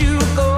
you go.